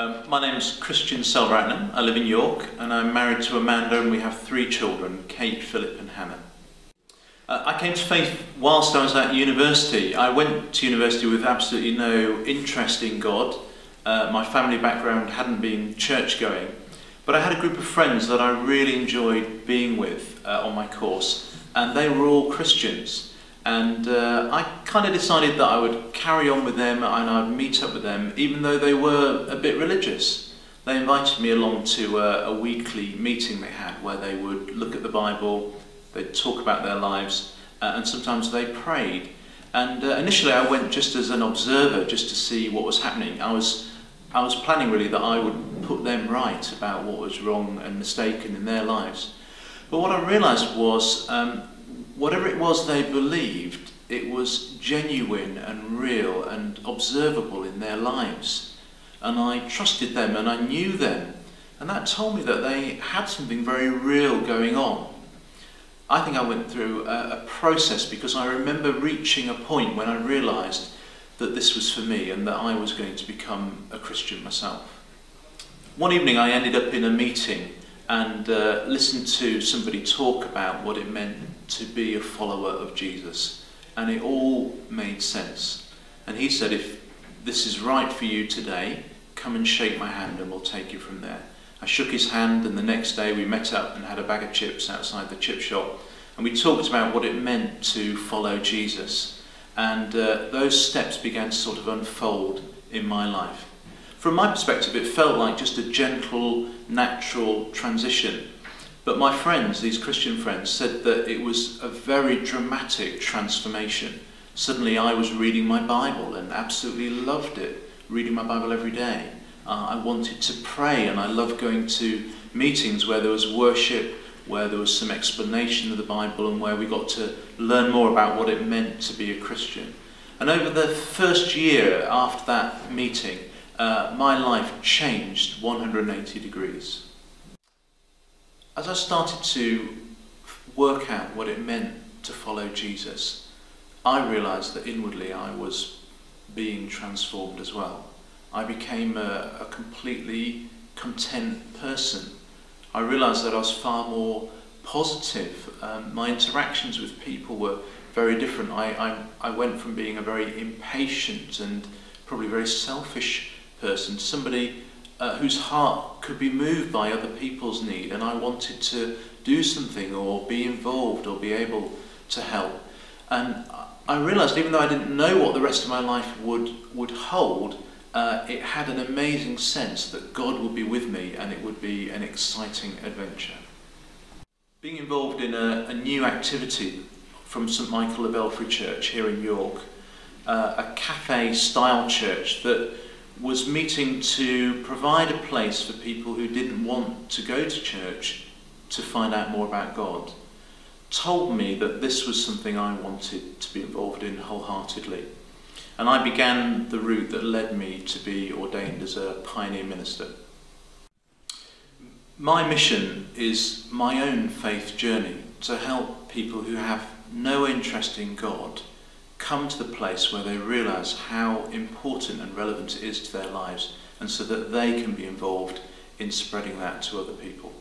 Um, my name is Christian Selvaratnam. I live in York and I'm married to Amanda and we have three children, Kate, Philip and Hannah. Uh, I came to faith whilst I was at university. I went to university with absolutely no interest in God. Uh, my family background hadn't been church going, but I had a group of friends that I really enjoyed being with uh, on my course and they were all Christians. And uh, I kind of decided that I would carry on with them and I'd meet up with them, even though they were a bit religious. They invited me along to a, a weekly meeting they had where they would look at the Bible, they'd talk about their lives, uh, and sometimes they prayed. And uh, initially I went just as an observer, just to see what was happening. I was, I was planning really that I would put them right about what was wrong and mistaken in their lives. But what I realised was um, whatever it was they believed, it was genuine and real and observable in their lives. And I trusted them and I knew them. And that told me that they had something very real going on. I think I went through a, a process because I remember reaching a point when I realised that this was for me and that I was going to become a Christian myself. One evening I ended up in a meeting and uh, listened to somebody talk about what it meant to be a follower of Jesus. And it all made sense. And he said, if this is right for you today, come and shake my hand and we'll take you from there. I shook his hand and the next day we met up and had a bag of chips outside the chip shop. And we talked about what it meant to follow Jesus. And uh, those steps began to sort of unfold in my life. From my perspective, it felt like just a gentle, natural transition but my friends, these Christian friends, said that it was a very dramatic transformation. Suddenly I was reading my Bible and absolutely loved it, reading my Bible every day. Uh, I wanted to pray and I loved going to meetings where there was worship, where there was some explanation of the Bible and where we got to learn more about what it meant to be a Christian. And over the first year after that meeting, uh, my life changed 180 degrees as I started to work out what it meant to follow Jesus, I realised that inwardly I was being transformed as well. I became a, a completely content person. I realised that I was far more positive. Um, my interactions with people were very different. I, I, I went from being a very impatient and probably very selfish person somebody uh, whose heart could be moved by other people's need and I wanted to do something or be involved or be able to help. And I realised even though I didn't know what the rest of my life would, would hold, uh, it had an amazing sense that God would be with me and it would be an exciting adventure. Being involved in a, a new activity from St Michael of Belfrey Church here in York, uh, a cafe style church that was meeting to provide a place for people who didn't want to go to church to find out more about God, told me that this was something I wanted to be involved in wholeheartedly. And I began the route that led me to be ordained as a pioneer minister. My mission is my own faith journey to help people who have no interest in God come to the place where they realise how important and relevant it is to their lives and so that they can be involved in spreading that to other people.